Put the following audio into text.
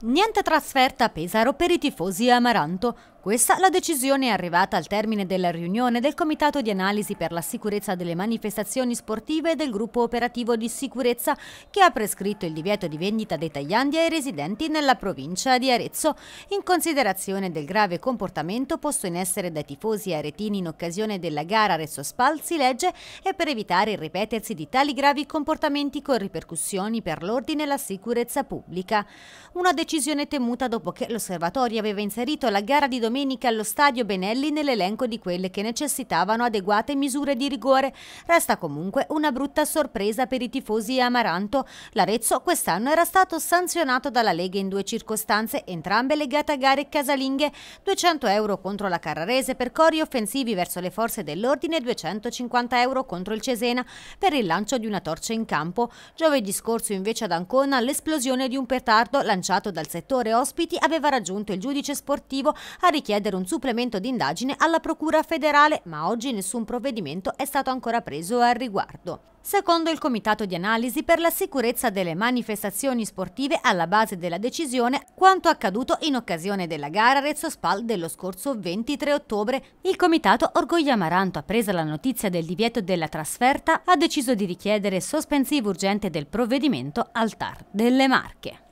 Niente trasferta a Pesaro per i tifosi Amaranto. Questa la decisione è arrivata al termine della riunione del Comitato di Analisi per la Sicurezza delle Manifestazioni Sportive del Gruppo Operativo di Sicurezza che ha prescritto il divieto di vendita dei tagliandi ai residenti nella provincia di Arezzo, in considerazione del grave comportamento posto in essere dai tifosi aretini in occasione della gara Arezzo Spal, si legge, e per evitare il ripetersi di tali gravi comportamenti con ripercussioni per l'ordine e la sicurezza pubblica. Una decisione temuta dopo che l'Osservatorio aveva inserito la gara di domenica domenica allo stadio Benelli nell'elenco di quelle che necessitavano adeguate misure di rigore. Resta comunque una brutta sorpresa per i tifosi Amaranto. L'Arezzo quest'anno era stato sanzionato dalla Lega in due circostanze, entrambe legate a gare casalinghe, 200 euro contro la Carrarese per cori offensivi verso le forze dell'ordine e 250 euro contro il Cesena per il lancio di una torcia in campo. Giovedì scorso invece ad Ancona l'esplosione di un petardo lanciato dal settore ospiti aveva raggiunto il giudice sportivo a richiedere chiedere un supplemento di indagine alla Procura federale, ma oggi nessun provvedimento è stato ancora preso al riguardo. Secondo il Comitato di Analisi per la sicurezza delle manifestazioni sportive alla base della decisione, quanto accaduto in occasione della gara Rezzo Spal dello scorso 23 ottobre, il Comitato Orgoglio Amaranto, appresa la notizia del divieto della trasferta, ha deciso di richiedere sospensivo urgente del provvedimento al TAR delle Marche.